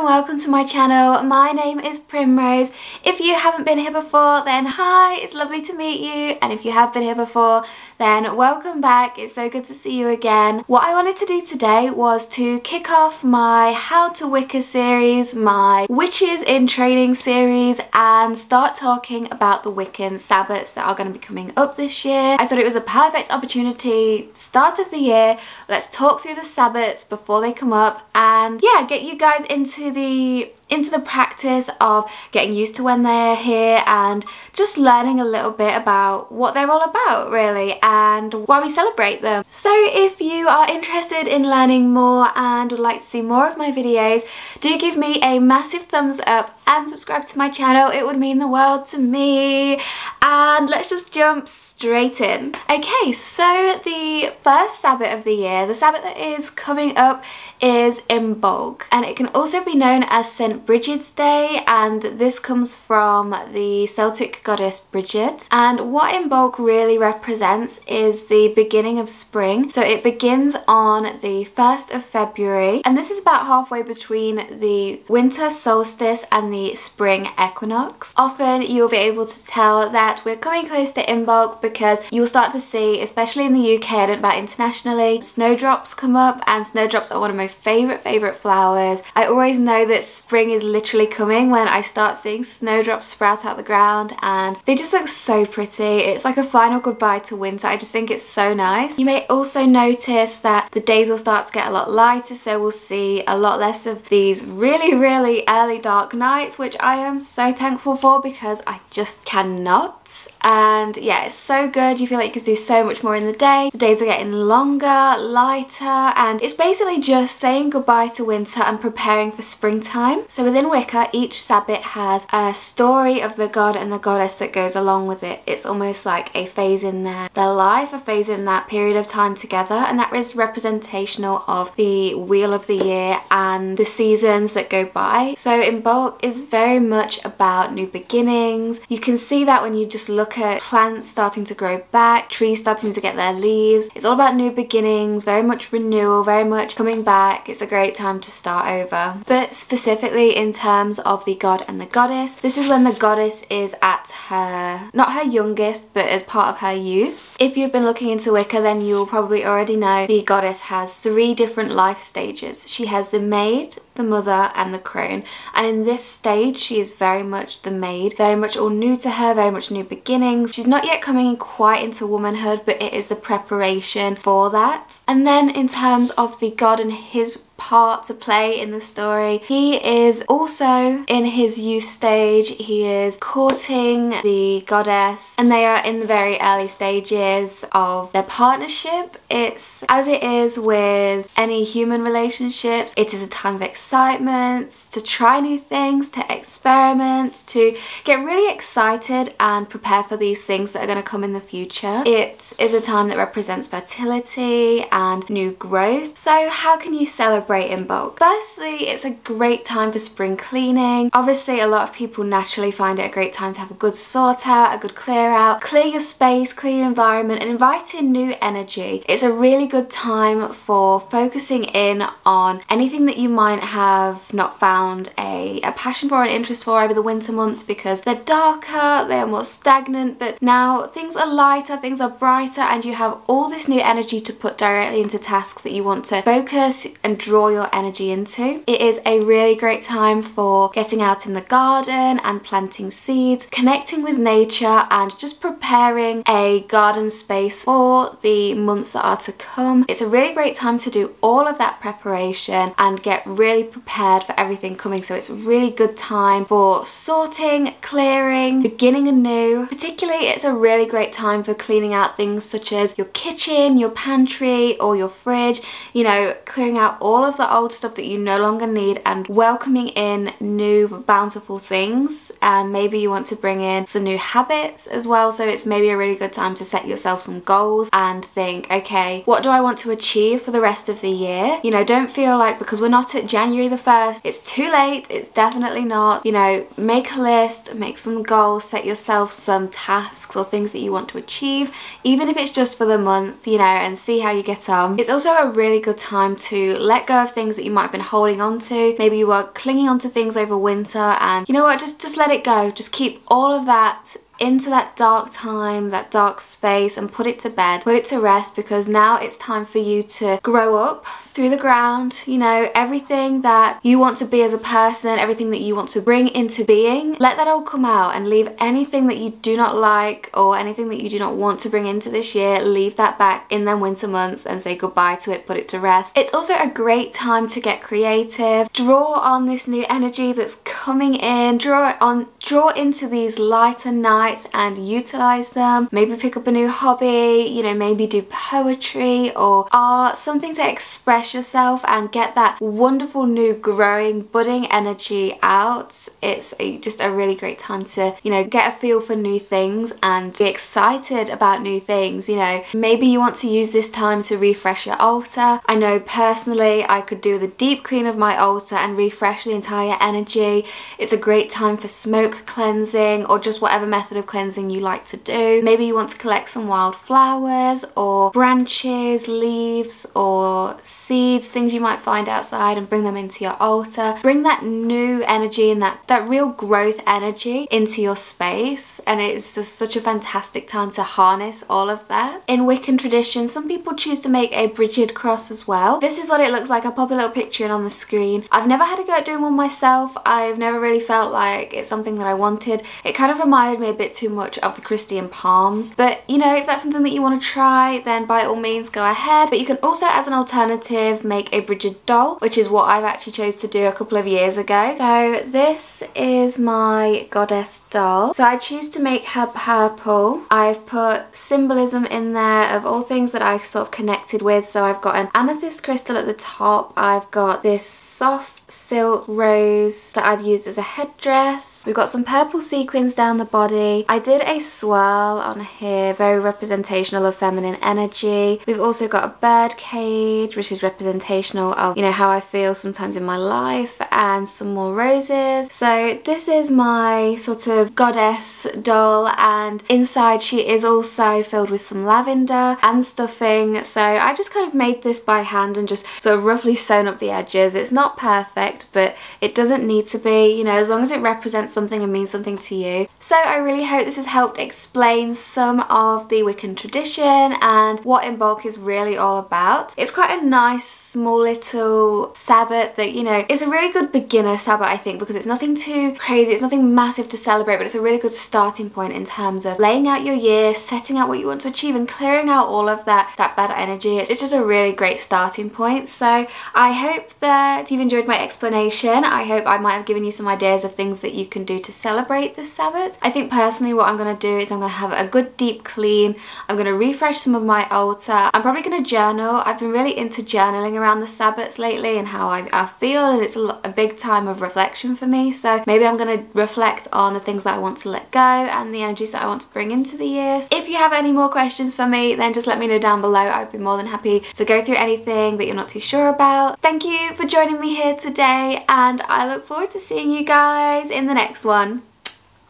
and welcome to my channel. My name is Primrose. If you haven't been here before then hi, it's lovely to meet you and if you have been here before then welcome back. It's so good to see you again. What I wanted to do today was to kick off my How to Wicca series, my Witches in Training series and start talking about the Wiccan Sabbats that are going to be coming up this year. I thought it was a perfect opportunity, start of the year, let's talk through the Sabbats before they come up and yeah, get you guys into the into the practice of getting used to when they're here and just learning a little bit about what they're all about really and why we celebrate them. So if you are interested in learning more and would like to see more of my videos, do give me a massive thumbs up and subscribe to my channel. It would mean the world to me. And let's just jump straight in. Okay, so the first Sabbat of the year, the Sabbat that is coming up is in Imbolc and it can also be known as St. Brigid's Day and this comes from the Celtic goddess Brigid and what Imbolc really represents is the beginning of spring so it begins on the 1st of February and this is about halfway between the winter solstice and the spring equinox. Often you'll be able to tell that we're coming close to Imbolc because you'll start to see, especially in the UK, know about internationally, snowdrops come up and snowdrops are one of my favourite, favourite flowers. I always know that spring is literally coming when I start seeing snowdrops sprout out the ground and they just look so pretty. It's like a final goodbye to winter. I just think it's so nice. You may also notice that the days will start to get a lot lighter so we'll see a lot less of these really, really early dark nights which I am so thankful for because I just cannot and yeah it's so good. You feel like you can do so much more in the day. The days are getting longer lighter and it's basically just saying goodbye to winter and preparing for springtime. So within Wicca each Sabbat has a story of the god and the goddess that goes along with it. It's almost like a phase in their their life a phase in that period of time together. And that is representational of the wheel of the year and the seasons that go by. So Imbolc is very much about new beginnings. You can see that when you just look at plants starting to grow back, trees starting to get their leaves. It's all about new beginnings, very much renewal, very much coming back. It's a great time to start over. But specifically in terms of the god and the goddess, this is when the goddess is at her, not her youngest, but as part of her youth. If you've been looking into Wicca, then you'll probably already know the goddess has three different life stages. She has the maid, the mother and the crone and in this stage she is very much the maid very much all new to her very much new beginnings. She's not yet coming quite into womanhood but it is the preparation for that. And then in terms of the god and his part to play in the story. He is also in his youth stage, he is courting the goddess and they are in the very early stages of their partnership. It's as it is with any human relationships, it is a time of excitement, to try new things, to experiment, to get really excited and prepare for these things that are going to come in the future. It is a time that represents fertility and new growth. So how can you celebrate celebrate Imbolc. Firstly, it's a great time for spring cleaning. Obviously, a lot of people naturally find it a great time to have a good sort out, a good clear out, clear your space, clear your environment and invite in new energy. It's a really good time for focusing in on anything that you might have not found a, a passion for, or an interest for over the winter months because they're darker, they're more stagnant, but now things are lighter, things are brighter and you have all this new energy to put directly into tasks that you want to focus and draw draw your energy into. It is a really great time for getting out in the garden and planting seeds, connecting with nature and just preparing a garden space for the months that are to come. It's a really great time to do all of that preparation and get really prepared for everything coming. So it's a really good time for sorting, clearing, beginning anew. Particularly it's a really great time for cleaning out things such as your kitchen, your pantry or your fridge, you know, clearing out all of of the old stuff that you no longer need and welcoming in new bountiful things. And maybe you want to bring in some new habits as well. So it's maybe a really good time to set yourself some goals and think okay what do I want to achieve for the rest of the year? You know don't feel like because we're not at January the 1st it's too late it's definitely not. You know make a list make some goals set yourself some tasks or things that you want to achieve even if it's just for the month you know and see how you get on. It's also a really good time to let go of things that you might have been holding on to. Maybe you were clinging onto things over winter and you know what, just, just let it go. Just keep all of that into that dark time, that dark space and put it to bed, put it to rest because now it's time for you to grow up through the ground, you know, everything that you want to be as a person, everything that you want to bring into being, let that all come out and leave anything that you do not like or anything that you do not want to bring into this year, leave that back in them winter months and say goodbye to it, put it to rest. It's also a great time to get creative, draw on this new energy that's coming in, draw on, draw into these lighter nights and utilize them. Maybe pick up a new hobby, you know, maybe do poetry or art, something to express yourself and get that wonderful new growing budding energy out. It's a, just a really great time to you know get a feel for new things and be excited about new things you know. Maybe you want to use this time to refresh your altar. I know personally I could do the deep clean of my altar and refresh the entire energy. It's a great time for smoke cleansing or just whatever method of cleansing you like to do maybe you want to collect some wild flowers or branches leaves or seeds, things you might find outside and bring them into your altar. Bring that new energy and that, that real growth energy into your space and it's just such a fantastic time to harness all of that. In Wiccan tradition, some people choose to make a Brigid cross as well. This is what it looks like. I'll pop a little picture in on the screen. I've never had a go at doing one myself. I've never really felt like it's something that I wanted. It kind of reminded me a bit too much of the Christian palms. But you know, if that's something that you want to try, then by all means go ahead. But you can also, as an alternative, make a Brigid doll, which is what I've actually chose to do a couple of years ago. So this is my goddess doll. So I choose to make her purple. I've put symbolism in there of all things that I sort of connected with. So I've got an amethyst crystal at the top. I've got this soft silk rose that I've used as a headdress. We've got some purple sequins down the body. I did a swirl on here, very representational of feminine energy. We've also got a bird cage, which is representational of, you know, how I feel sometimes in my life and some more roses. So this is my sort of goddess doll and inside she is also filled with some lavender and stuffing. So I just kind of made this by hand and just sort of roughly sewn up the edges. It's not perfect but it doesn't need to be, you know, as long as it represents something and means something to you. So I really hope this has helped explain some of the Wiccan tradition and what Imbolc is really all about. It's quite a nice small little Sabbath that, you know, it's a really good beginner Sabbath, I think, because it's nothing too crazy, it's nothing massive to celebrate, but it's a really good starting point in terms of laying out your year, setting out what you want to achieve and clearing out all of that, that bad energy. It's, it's just a really great starting point. So I hope that you've enjoyed my explanation. I hope I might have given you some ideas of things that you can do to celebrate this Sabbath. I think personally what I'm going to do is I'm going to have a good deep clean. I'm going to refresh some of my altar. I'm probably going to journal. I've been really into journaling around the Sabbats lately and how I, I feel and it's a, a big time of reflection for me so maybe I'm going to reflect on the things that I want to let go and the energies that I want to bring into the year. If you have any more questions for me then just let me know down below I'd be more than happy to go through anything that you're not too sure about. Thank you for joining me here today and I look forward to seeing you guys in the next one.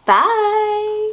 Bye!